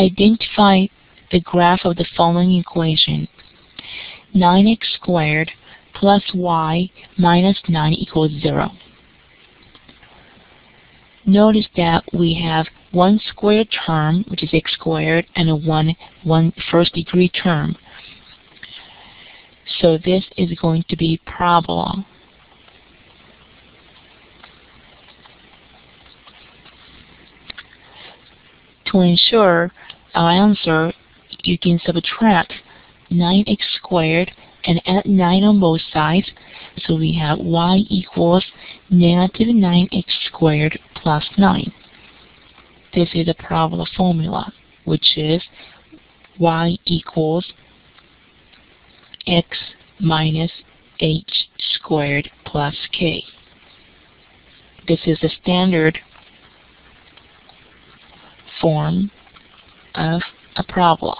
identify the graph of the following equation. 9x squared plus y minus 9 equals 0. Notice that we have one squared term, which is x squared, and a one, one first degree term. So this is going to be parabola. To ensure our answer, you can subtract 9x squared and add 9 on both sides. So we have y equals negative 9x squared plus 9. This is a parabola formula, which is y equals x minus h squared plus k. This is the standard form of a parabola.